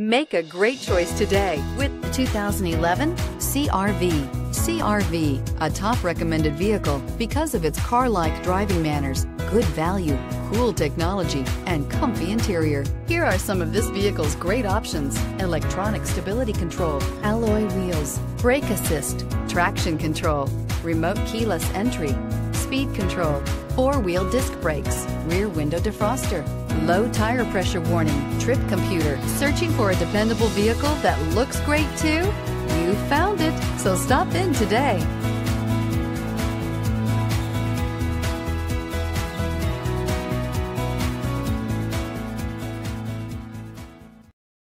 Make a great choice today with the 2011 CRV. CRV, a top recommended vehicle because of its car-like driving manners, good value, cool technology, and comfy interior. Here are some of this vehicle's great options. Electronic stability control, alloy wheels, brake assist, traction control, remote keyless entry, speed control, four-wheel disc brakes, rear window defroster, low tire pressure warning, trip computer. Searching for a dependable vehicle that looks great too? You found it, so stop in today.